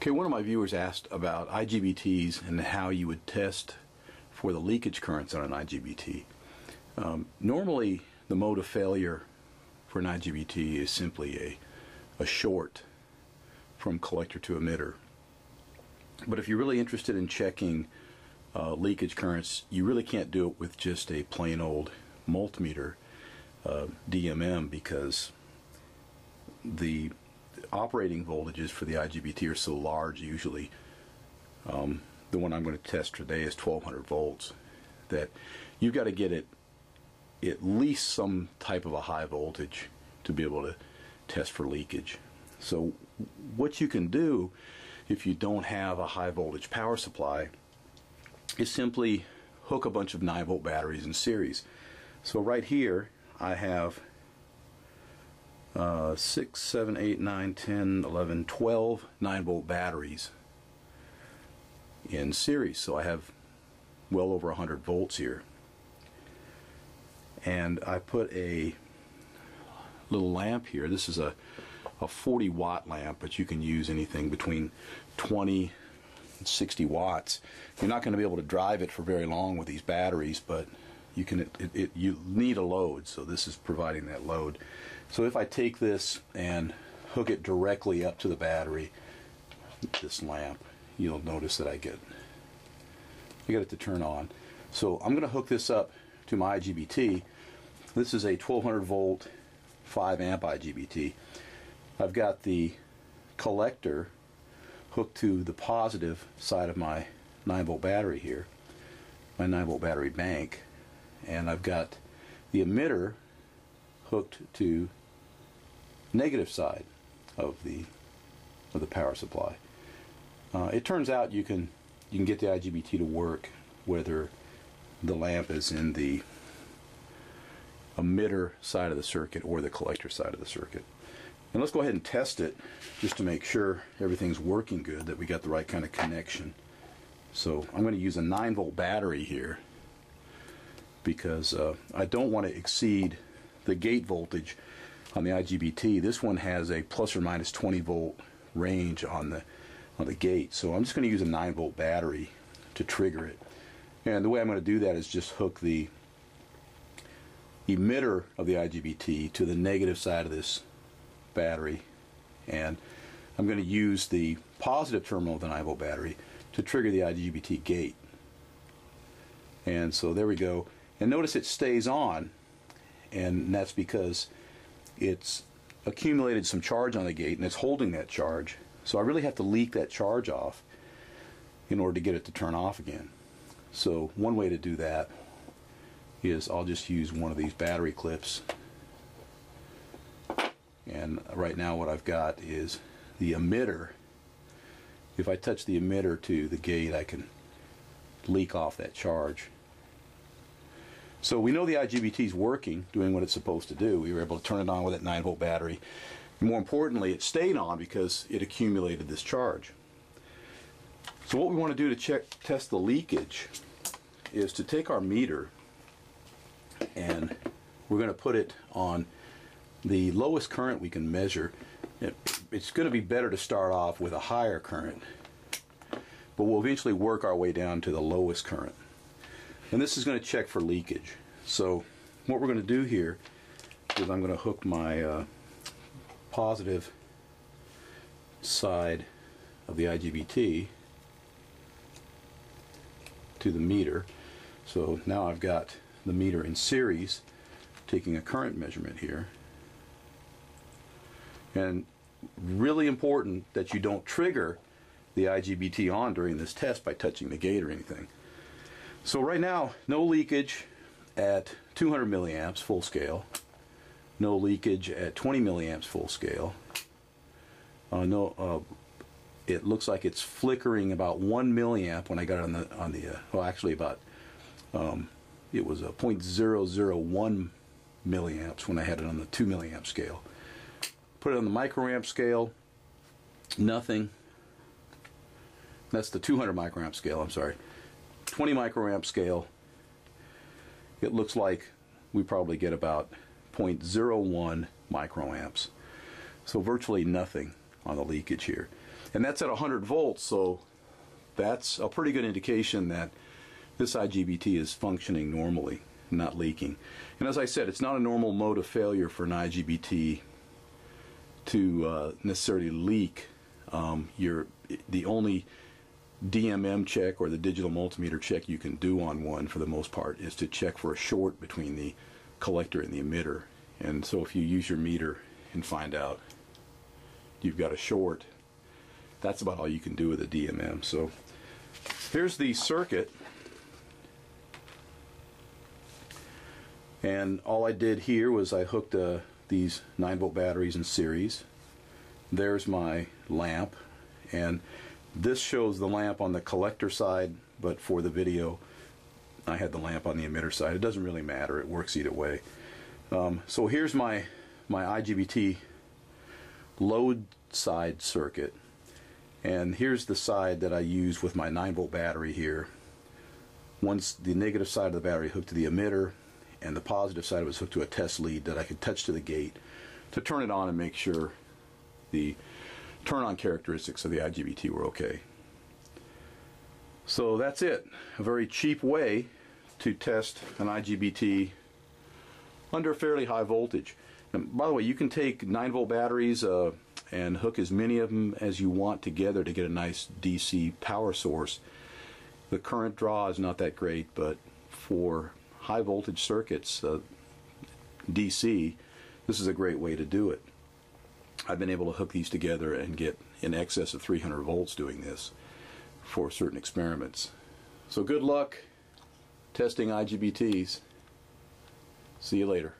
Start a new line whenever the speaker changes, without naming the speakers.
Okay, one of my viewers asked about IGBTs and how you would test for the leakage currents on an IGBT. Um, normally, the mode of failure for an IGBT is simply a, a short from collector to emitter. But if you're really interested in checking uh, leakage currents, you really can't do it with just a plain old multimeter uh, DMM because the operating voltages for the IGBT are so large usually. Um, the one I'm going to test today is 1200 volts that you've got to get it at least some type of a high voltage to be able to test for leakage. So what you can do if you don't have a high voltage power supply is simply hook a bunch of 9 volt batteries in series. So right here I have uh, 6, 7, 8, 9, 10, 11, 12 9 volt batteries in series. So I have well over 100 volts here. And I put a little lamp here. This is a, a 40 watt lamp, but you can use anything between 20 and 60 watts. You're not going to be able to drive it for very long with these batteries, but you can it, it, you need a load so this is providing that load. So if I take this and hook it directly up to the battery this lamp you'll notice that I get I get it to turn on. So I'm going to hook this up to my IGBT this is a 1200 volt 5 amp IGBT I've got the collector hooked to the positive side of my 9 volt battery here my 9 volt battery bank and I've got the emitter hooked to negative side of the of the power supply. Uh, it turns out you can you can get the IGBT to work whether the lamp is in the emitter side of the circuit or the collector side of the circuit. And let's go ahead and test it just to make sure everything's working good, that we got the right kind of connection. So I'm going to use a 9 volt battery here because uh, I don't want to exceed the gate voltage on the IGBT. This one has a plus or minus 20 volt range on the on the gate. So I'm just going to use a 9 volt battery to trigger it. And the way I'm going to do that is just hook the emitter of the IGBT to the negative side of this battery and I'm going to use the positive terminal of the 9 volt battery to trigger the IGBT gate. And so there we go. And notice it stays on, and that's because it's accumulated some charge on the gate and it's holding that charge. So I really have to leak that charge off in order to get it to turn off again. So one way to do that is I'll just use one of these battery clips and right now what I've got is the emitter if I touch the emitter to the gate I can leak off that charge so we know the IGBT is working, doing what it's supposed to do. We were able to turn it on with that 9 volt battery. more importantly, it stayed on because it accumulated this charge. So what we want to do to check test the leakage is to take our meter and we're going to put it on the lowest current we can measure. It's going to be better to start off with a higher current, but we'll eventually work our way down to the lowest current. And this is going to check for leakage. So what we're going to do here is I'm going to hook my uh, positive side of the IGBT to the meter. So now I've got the meter in series taking a current measurement here. And really important that you don't trigger the IGBT on during this test by touching the gate or anything. So right now, no leakage at 200 milliamps full scale. No leakage at 20 milliamps full scale. Uh, no, uh, it looks like it's flickering about one milliamp when I got it on the on the uh, well actually about um, it was a 0.001 milliamps when I had it on the 2 milliamp scale. Put it on the microamp scale, nothing. That's the 200 microamp scale. I'm sorry. 20 microamp scale, it looks like we probably get about 0.01 microamps. So virtually nothing on the leakage here. And that's at 100 volts, so that's a pretty good indication that this IGBT is functioning normally, not leaking. And as I said, it's not a normal mode of failure for an IGBT to uh, necessarily leak. Um, you're, the only DMM check or the digital multimeter check you can do on one for the most part is to check for a short between the collector and the emitter. And so if you use your meter and find out you've got a short, that's about all you can do with a DMM. So here's the circuit. And all I did here was I hooked uh, these 9 volt batteries in series. There's my lamp. And this shows the lamp on the collector side, but for the video, I had the lamp on the emitter side. It doesn't really matter. It works either way. Um, so here's my, my IGBT load side circuit. And here's the side that I use with my 9 volt battery here. Once the negative side of the battery hooked to the emitter and the positive side was hooked to a test lead that I could touch to the gate to turn it on and make sure the turn on characteristics of the IGBT were okay. So that's it. A very cheap way to test an IGBT under fairly high voltage. And by the way, you can take 9 volt batteries uh, and hook as many of them as you want together to get a nice DC power source. The current draw is not that great, but for high voltage circuits, uh, DC, this is a great way to do it. I've been able to hook these together and get in excess of 300 volts doing this for certain experiments. So good luck testing IGBTs. See you later.